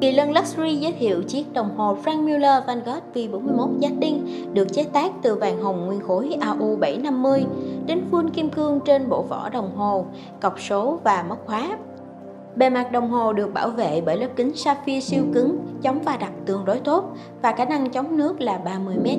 Kỳ lân Luxury giới thiệu chiếc đồng hồ Frank Muller Van Gogh V41 giá đinh được chế tác từ vàng hồng nguyên khối AU750 đến full kim cương trên bộ vỏ đồng hồ, cọc số và móc khóa. Bề mặt đồng hồ được bảo vệ bởi lớp kính sapphire siêu cứng, chống va đập tương đối tốt và khả năng chống nước là 30 mét.